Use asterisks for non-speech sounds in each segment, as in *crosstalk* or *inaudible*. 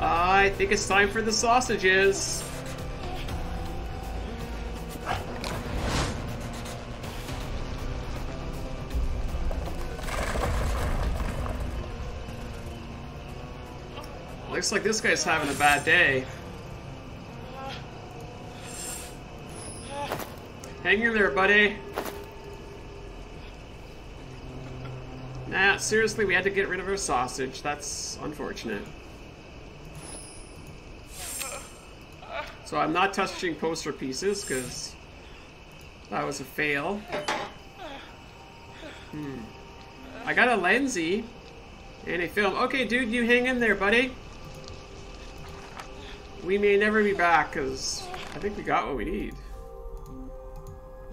I think it's time for the sausages. Looks like this guy's having a bad day. Hang in there, buddy. Nah, seriously, we had to get rid of our sausage. That's unfortunate. So I'm not touching poster pieces, because that was a fail. Hmm. I got a lensy and a film. Okay, dude, you hang in there, buddy. We may never be back, because I think we got what we need.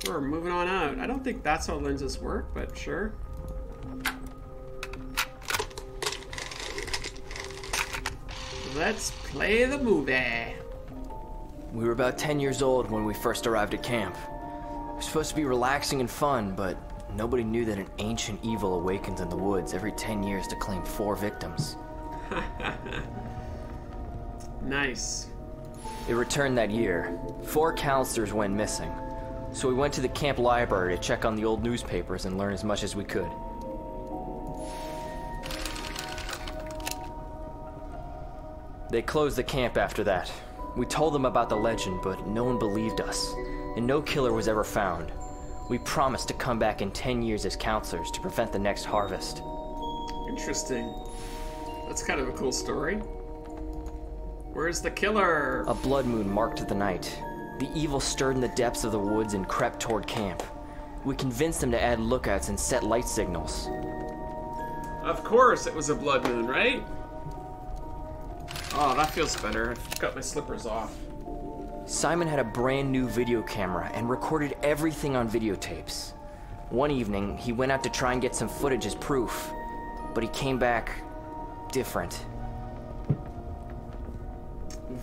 We're moving on out. I don't think that's how lenses work, but sure. Let's play the movie. We were about 10 years old when we first arrived at camp. It was supposed to be relaxing and fun, but nobody knew that an ancient evil awakens in the woods every 10 years to claim four victims. *laughs* nice. It returned that year. Four counselors went missing. So we went to the camp library to check on the old newspapers and learn as much as we could. They closed the camp after that. We told them about the legend, but no one believed us, and no killer was ever found. We promised to come back in 10 years as counselors to prevent the next harvest. Interesting. That's kind of a cool story. Where's the killer? A blood moon marked the night. The evil stirred in the depths of the woods and crept toward camp. We convinced them to add lookouts and set light signals. Of course it was a blood moon, right? Oh, that feels better. I've got my slippers off. Simon had a brand new video camera and recorded everything on videotapes. One evening, he went out to try and get some footage as proof, but he came back different.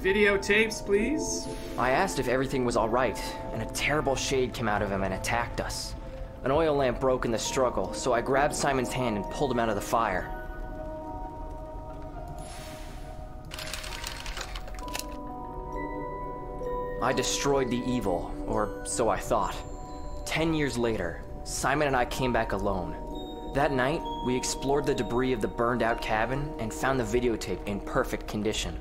Videotapes, please. I asked if everything was alright, and a terrible shade came out of him and attacked us. An oil lamp broke in the struggle, so I grabbed Simon's hand and pulled him out of the fire. I destroyed the evil, or so I thought. Ten years later, Simon and I came back alone. That night, we explored the debris of the burned out cabin and found the videotape in perfect condition.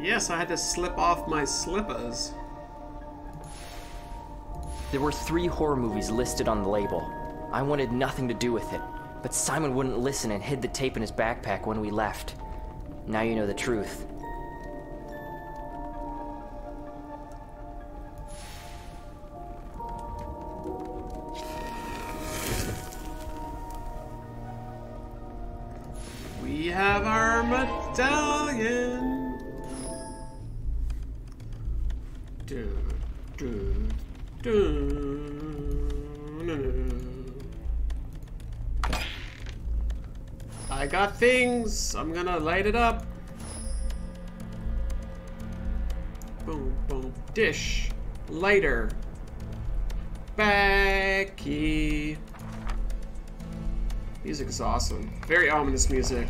Yes, I had to slip off my slippers. There were three horror movies listed on the label. I wanted nothing to do with it, but Simon wouldn't listen and hid the tape in his backpack when we left. Now you know the truth. Do, do, do. I got things. I'm gonna light it up. Boom, boom. Dish. Lighter. Becky. Music is awesome. Very ominous music.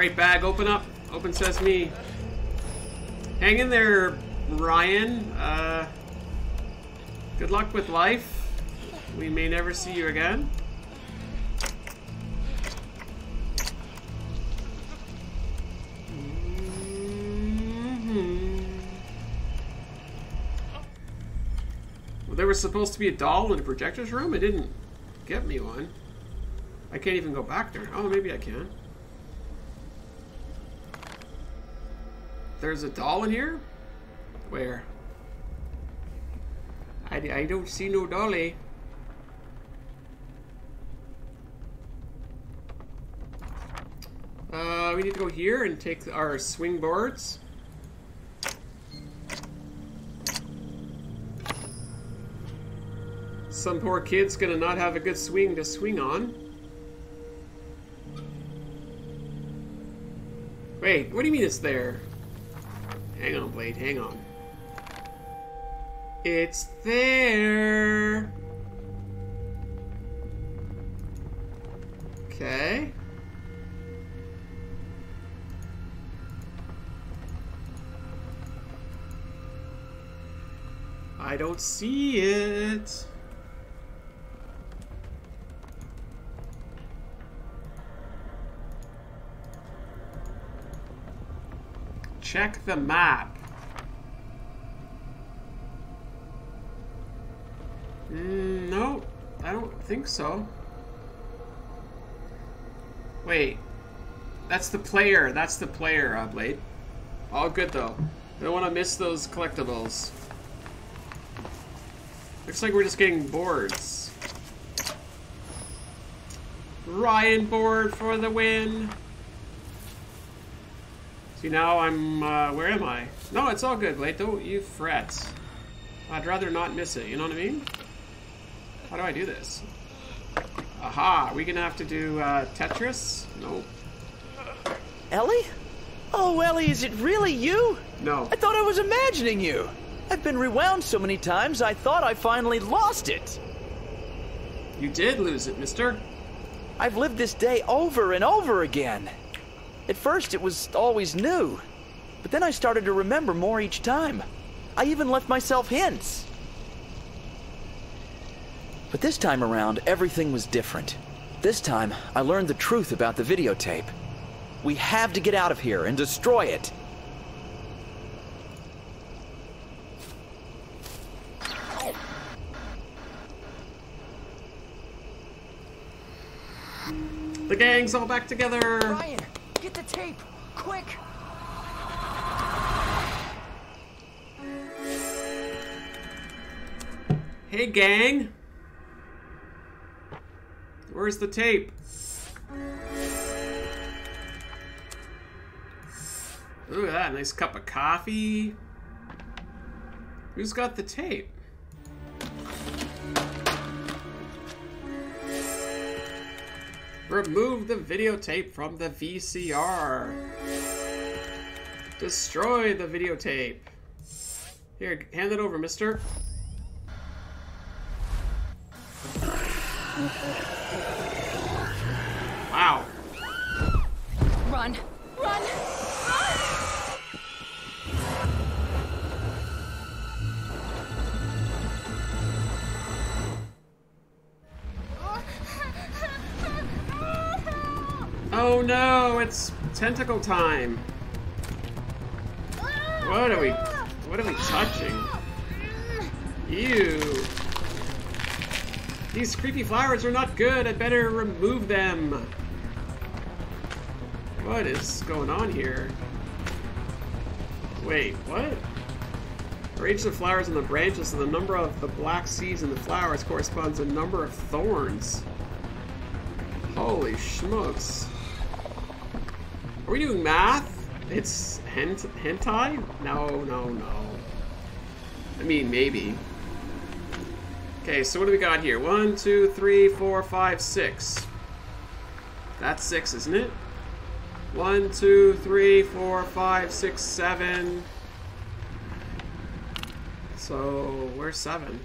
Alright, bag, open up. Open sesame. Hang in there, Ryan. Uh, good luck with life. We may never see you again. Mhm. Well, there was supposed to be a doll in the projector's room. It didn't get me one. I can't even go back there. Oh, maybe I can. There's a doll in here? Where? I, I don't see no dolly. Uh, we need to go here and take our swing boards. Some poor kid's gonna not have a good swing to swing on. Wait, what do you mean it's there? Hang on, Blade, hang on. It's there. Okay. I don't see it. Check the map. Mm, no, I don't think so. Wait. That's the player. That's the player, uh, Blade. All good, though. I don't want to miss those collectibles. Looks like we're just getting boards. Ryan board for the win. See, now I'm, uh, where am I? No, it's all good. Don't you fret. I'd rather not miss it, you know what I mean? How do I do this? Aha, are we gonna have to do uh, Tetris? No. Ellie? Oh, Ellie, is it really you? No. I thought I was imagining you. I've been rewound so many times, I thought I finally lost it. You did lose it, mister. I've lived this day over and over again. At first, it was always new, but then I started to remember more each time. I even left myself hints. But this time around, everything was different. This time, I learned the truth about the videotape. We have to get out of here and destroy it. The gang's all back together. Ryan, get the tape, quick! Hey, gang. Where's the tape? At ah, that, nice cup of coffee. Who's got the tape? Remove the videotape from the VCR. Destroy the videotape. Here, hand it over, mister. Wow. Run! It's tentacle time. What are we what are we touching? Ew. These creepy flowers are not good. I better remove them. What is going on here? Wait, what? Arrange the flowers on the branches and the number of the black seeds in the flowers corresponds to the number of thorns. Holy smokes. Are we doing math? It's hent hentai? No, no, no. I mean, maybe. Okay, so what do we got here? One, two, three, four, five, six. That's six, isn't it? One, two, three, four, five, six, seven. So, where's seven?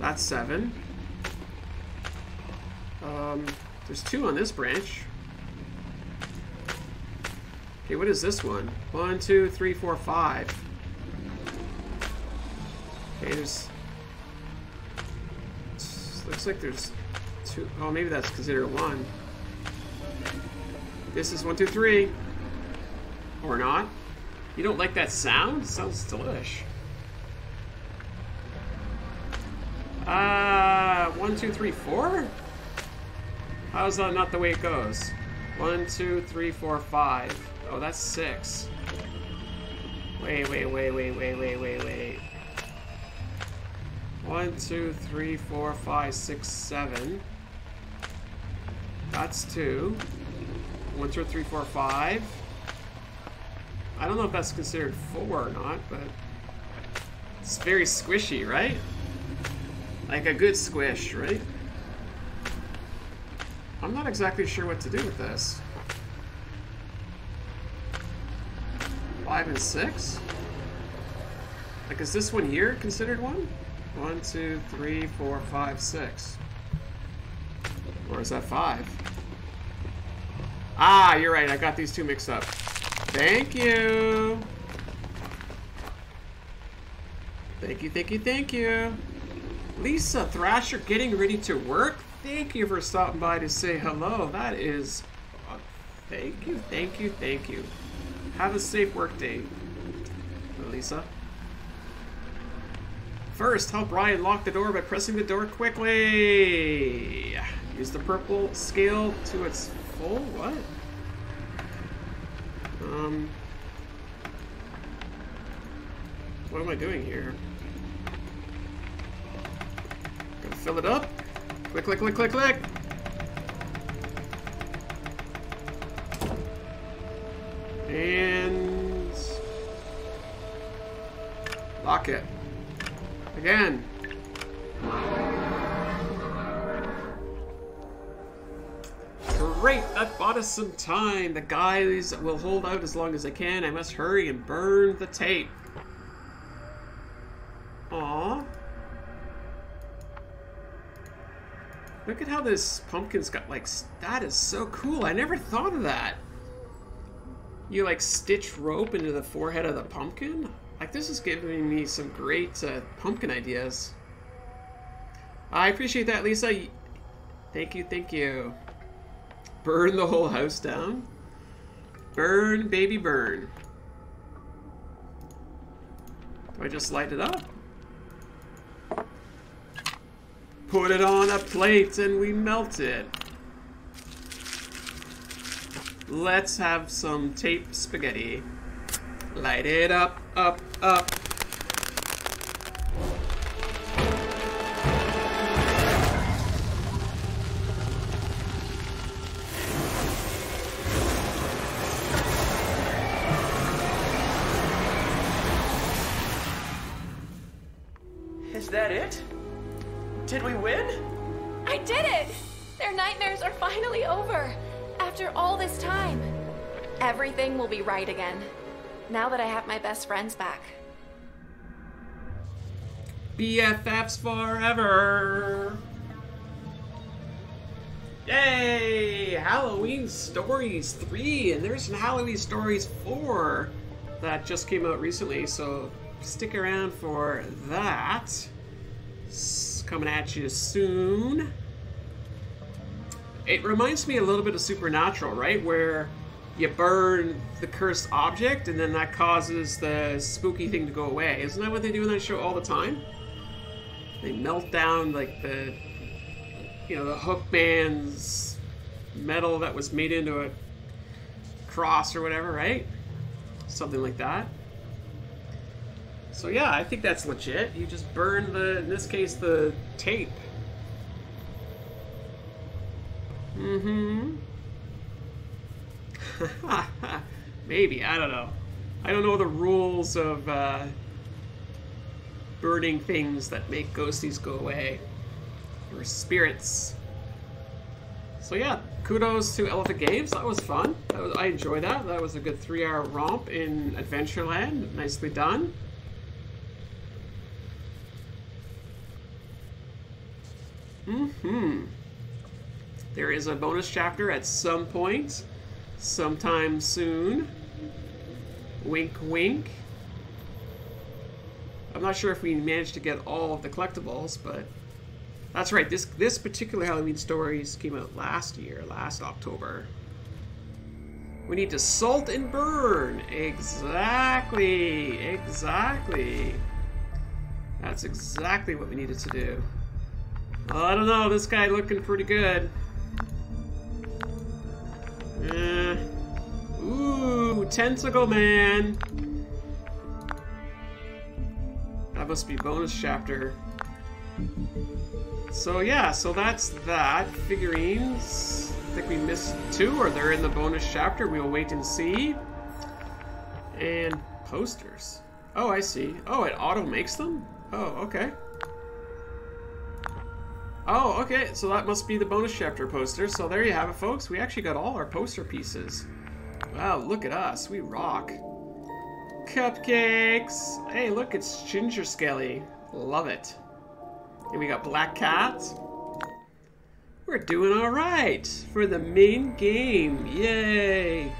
That's seven. Um, there's two on this branch. Okay, what is this one? One, two, three, four, five. Okay, there's... Looks like there's two... Oh, maybe that's considered one. This is one, two, three. Or not. You don't like that sound? It sounds delish. Uh, one, two, three, four? How's that not the way it goes? One, two, three, four, five. Oh, that's six. Wait, wait, wait, wait, wait, wait, wait, wait. One, two, three, four, five, six, seven. That's two. One, two, three, four, five. I don't know if that's considered four or not, but it's very squishy, right? Like a good squish, right? I'm not exactly sure what to do with this. Five and six? Like, is this one here considered one? One, two, three, four, five, six. Or is that five? Ah, you're right. I got these two mixed up. Thank you. Thank you, thank you, thank you. Lisa Thrasher getting ready to work? Thank you for stopping by to say hello. That is... Uh, thank you, thank you, thank you. Have a safe work day, Lisa. First, help Ryan lock the door by pressing the door quickly. Use the purple scale to its full... What? Um... What am I doing here? Gonna fill it up. Click, click, click, click, click. Again. Great, that bought us some time. The guys will hold out as long as they can. I must hurry and burn the tape. Aww. Look at how this pumpkin's got, like, that is so cool. I never thought of that. You, like, stitch rope into the forehead of the pumpkin? Like, this is giving me some great uh, pumpkin ideas. I appreciate that, Lisa. Thank you, thank you. Burn the whole house down. Burn, baby, burn. Do I just light it up? Put it on a plate and we melt it. Let's have some tape spaghetti. Light it up, up, up. Is that it? Did we win? I did it! Their nightmares are finally over. After all this time. Everything will be right again. Now that I have my best friends back. BFFs forever. Yay! Halloween Stories 3, and there's some Halloween Stories 4 that just came out recently, so stick around for that. It's coming at you soon. It reminds me a little bit of Supernatural, right? Where you burn the cursed object and then that causes the spooky thing to go away. Isn't that what they do in that show all the time? They melt down like the you know, the hook hookman's metal that was made into a cross or whatever, right? Something like that. So yeah, I think that's legit. You just burn the, in this case, the tape. Mm-hmm. *laughs* Maybe, I don't know. I don't know the rules of uh, burning things that make ghosties go away. Or spirits. So yeah, kudos to Elephant Games. That was fun. That was, I enjoyed that. That was a good three-hour romp in Adventureland. Nicely done. Mm-hmm. There is a bonus chapter at some point, sometime soon. Wink, wink. I'm not sure if we managed to get all of the collectibles, but that's right. This this particular Halloween stories came out last year, last October. We need to salt and burn. Exactly. Exactly. That's exactly what we needed to do. I don't know. This guy looking pretty good. Uh, ooh, Tentacle Man. That must be bonus chapter. So yeah, so that's that. Figurines. I think we missed two, or they're in the bonus chapter. We'll wait and see. And posters. Oh, I see. Oh, it auto makes them? Oh, okay. Oh, okay, so that must be the bonus chapter poster. So there you have it, folks. We actually got all our poster pieces. Wow, look at us. We rock. Cupcakes! Hey, look, it's Ginger Skelly. Love it. And we got Black Cat. We're doing alright for the main game. Yay!